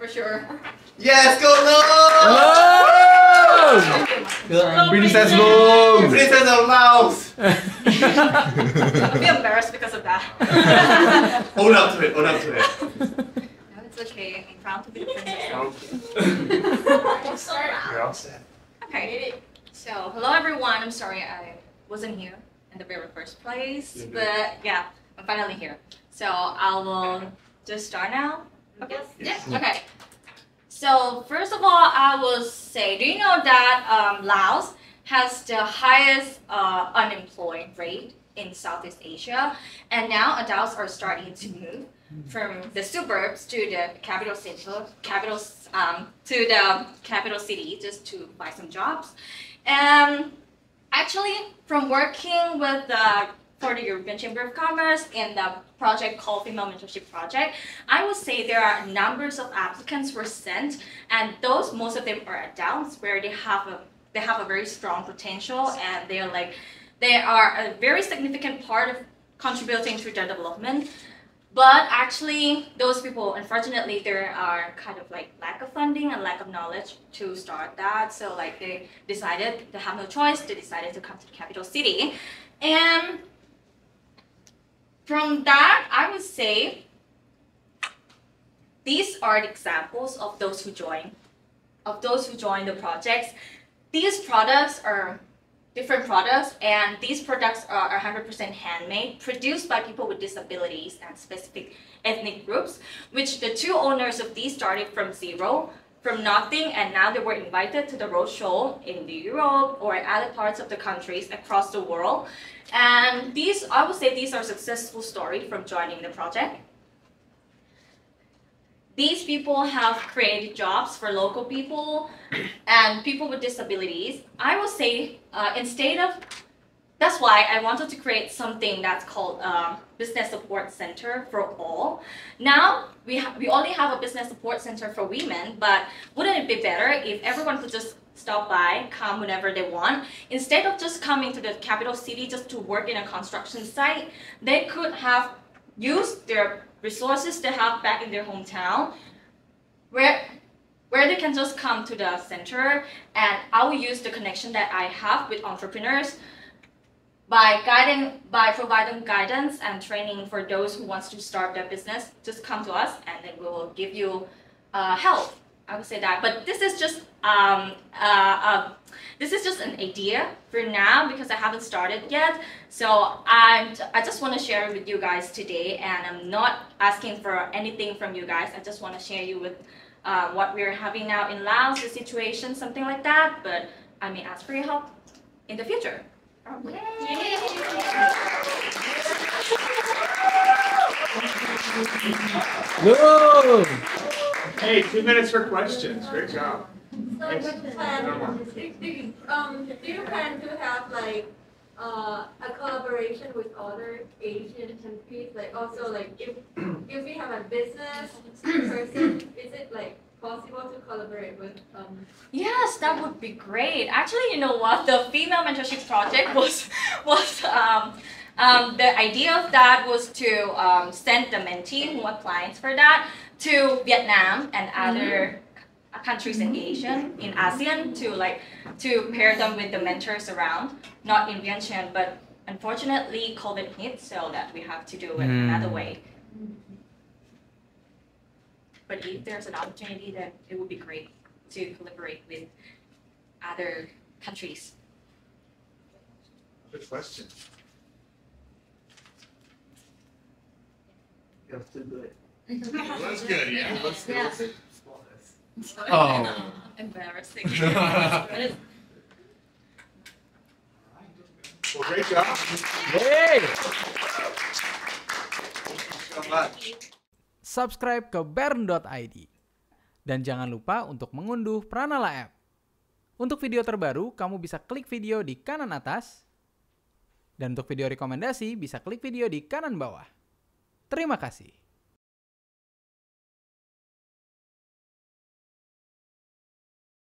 for sure. Yes, go Laos! Oh! Princess Long! Princess of Laos! I feel embarrassed because of that. Own up to it, own up to it. no, it's okay. I'm proud to be the princess. You're all set. Okay. So, hello everyone. I'm sorry I wasn't here in the very first place, but yeah, I'm finally here. So I will just start now. Okay. Yes. Yeah. Okay. So first of all, I will say, do you know that um, Laos has the highest uh, unemployment rate in Southeast Asia, and now adults are starting to move from the suburbs to the capital city, capitals um, to the capital city just to find some jobs. And actually, from working with the for the European Chamber of Commerce in the project called Female Mentorship Project, I would say there are numbers of applicants were sent, and those most of them are adults where they have a they have a very strong potential and they are like they are a very significant part of contributing to their development. But actually, those people, unfortunately, there are kind of like lack of funding and lack of knowledge to start that. So like they decided they have no choice. They decided to come to the capital city, and from that, I would say these are examples of those who join, of those who join the projects. These products are different products, and these products are 100% handmade, produced by people with disabilities and specific ethnic groups, which the two owners of these started from zero, from nothing, and now they were invited to the roadshow in Europe or other parts of the countries across the world. And these, I would say, these are successful stories from joining the project. These people have created jobs for local people and people with disabilities. I would say uh, instead of, that's why I wanted to create something that's called um, Business Support Center for All. Now, we, we only have a Business Support Center for women, but wouldn't it be better if everyone could just stop by, come whenever they want. Instead of just coming to the capital city just to work in a construction site, they could have used their resources they have back in their hometown, where where they can just come to the center and I will use the connection that I have with entrepreneurs by guiding by providing guidance and training for those who wants to start their business just come to us and then we will give you uh, help I would say that, but this is just um, uh, uh, this is just an idea for now because I haven't started yet. So I'm I just want to share it with you guys today, and I'm not asking for anything from you guys. I just want to share you with uh, what we're having now in Laos, the situation, something like that. But I may ask for your help in the future. Whoa! Hey, two minutes for questions. Great job. So Yes. do you plan, do, do um, do you plan to have like, uh, a collaboration with other Asian countries? Like also like if, if we have a business person, is it like possible to collaborate with, um, Yes, that would be great. Actually, you know what? The female mentorship project was was um, um, the idea of that was to um, send the mentee who applies for that to Vietnam and other c- countries in Asia, in ASEAN, to like to pair them with the mentors around, not in Vientiane, but unfortunately COVID hit, so that we have to do it Hmm. another way. But if there's an opportunity, then it would be great to collaborate with other countries. Good question. You're still good. That's good, yeah. Let's Yeah. let's explore this. Oh. Embarrassing. Well, great job. Yeay! So much. Subscribe ke bern.id. Dan jangan lupa untuk mengunduh Pranala App. Untuk video terbaru, kamu bisa klik video di kanan atas. Dan untuk video rekomendasi, bisa klik video di kanan bawah. Terima kasih.